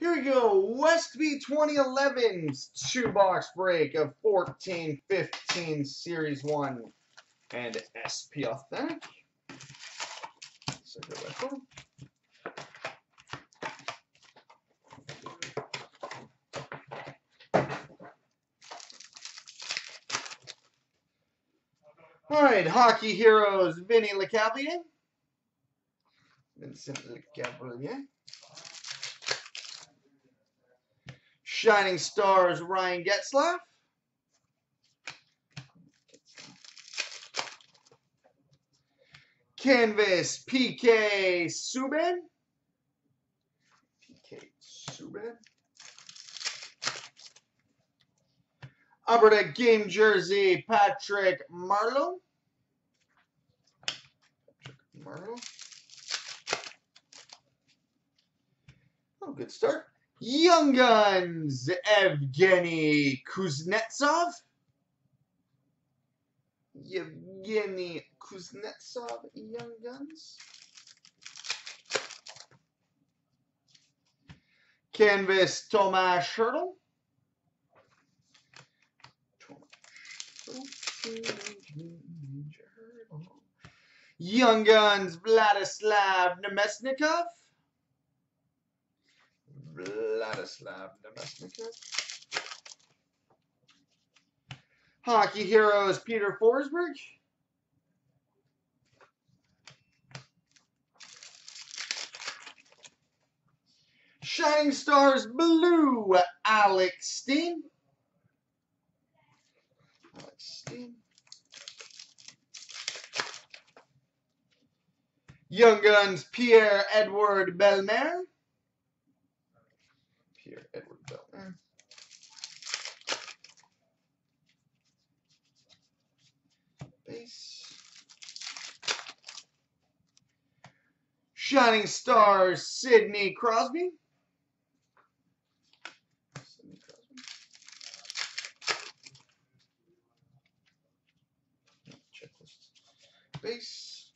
Here we go. Westby 2011's two box break of 14 15 Series 1 and SP Authentic. All right, Hockey Heroes, Vinny Lecavalier. Vincent Lecavalier. Shining Stars, Ryan Getzlaf. Canvas, PK Subban. PK Subban. Alberta Game Jersey, Patrick Marleau. Patrick Marleau. Oh, good start. Young Guns, Evgeny Kuznetsov. Evgeny Kuznetsov, Young Guns. Canvas, Tomas Hertl. Young Guns, Vladislav Namestnikov. Vladislav Namestnikov. Hockey Heroes, Peter Forsberg. Shining Stars Blue, Alex Steen. Alex Steen. Young Guns, Pierre Edward Bellemare. Pierre Edward Bellemare. Base. Shining Stars, Sidney Crosby. Base.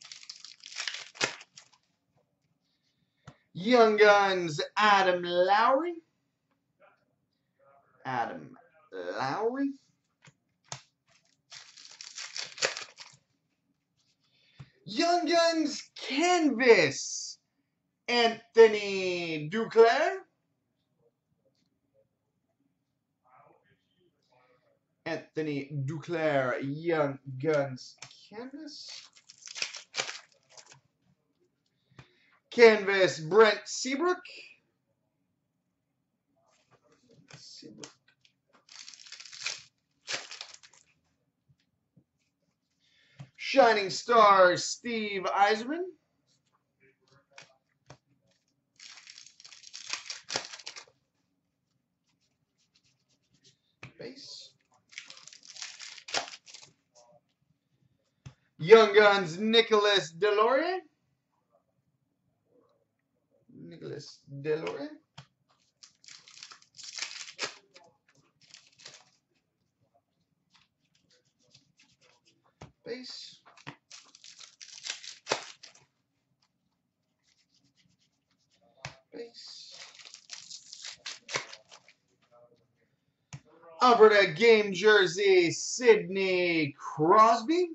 Young Guns, Adam Lowry. Adam Lowry. Young Guns Canvas, Anthony Duclair. Anthony Duclair, Young Guns Canvas. Canvas, Brent Seabrook. Seabrook. Shining Star, Steve Yzerman. Base. Young Guns, Nicholas Deslauriers. Nicholas Deslauriers. Base. Base. Alberta game jersey, Sidney Crosby.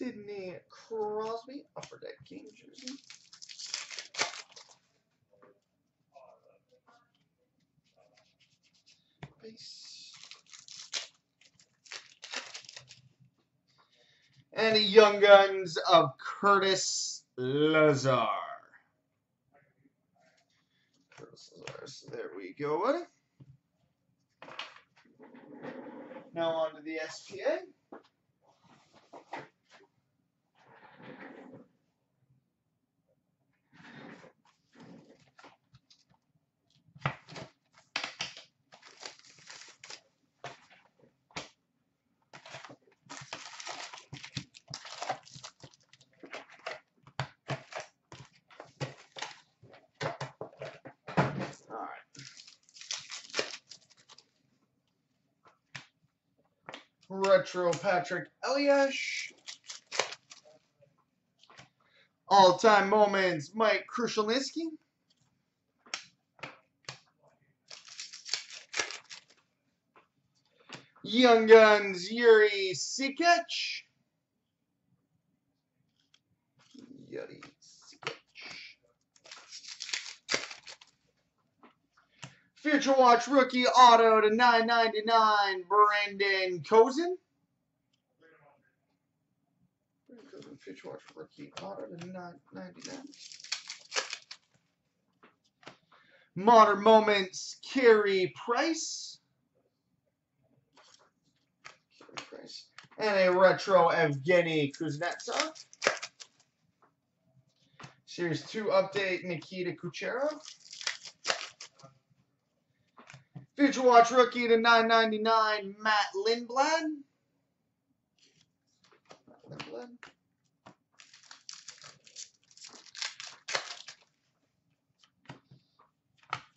Sidney Crosby, upper deck game jersey. Base. And the Young Guns of Curtis Lazar. Curtis Lazar. So there we go. Now on to the SPA. Retro Patrick Elias. All-time moments, Mike Krushelnyski. Young Guns, Jiri Sekac. Jiri Sekac. Future Watch rookie auto to 999, Brandon Kozun. Future Watch rookie auto to 999. Modern Moments, Carey Price. Price. And a retro Evgeny Kuznetsov. Series 2 update Nikita Kucherov. Future Watch rookie to 999 Matt Lindblad. Lindblad.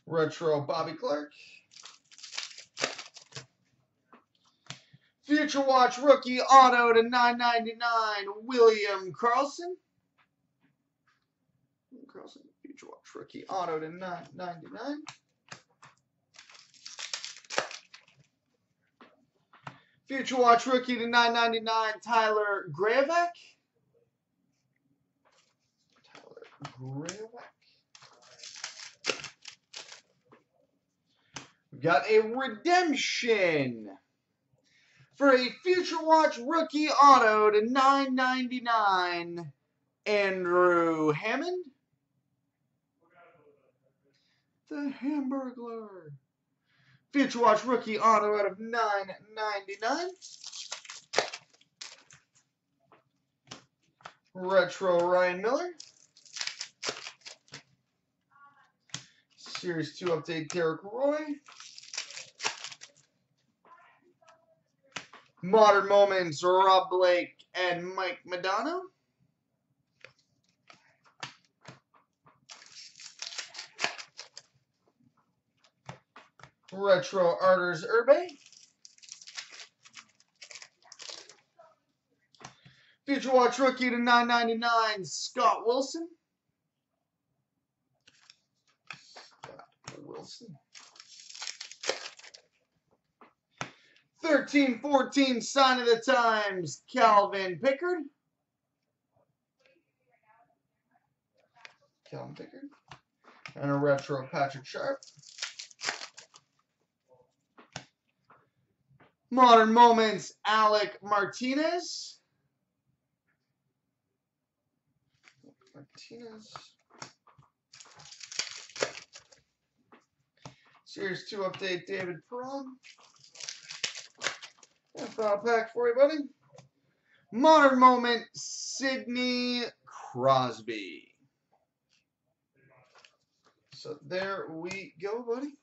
Retro Bobby Clarke. Future Watch rookie auto to 999 William Karlsson. Karlsson, Future Watch rookie auto to 999. Future Watch rookie to 999 Tyler Graovac. Tyler Graovac. We've got a redemption for a Future Watch rookie auto to 999 Andrew Hammond. The Hamburglar. Future Watch rookie auto out of 999. Retro Ryan Miller. Series 2 update Derek Roy. Modern Moments, Rob Blake and Mike Modano. Retro Arturs Irbe. Future Watch rookie to 999, Scott Wilson. Scott Wilson. 1314 sign of the times, Calvin Pickard. Calvin Pickard. And a retro Patrick Sharp. Modern Moments, Alec Martinez. Martinez. Series 2 update, David Perron. And file pack for you, buddy. Modern Moment, Sidney Crosby. So there we go, buddy.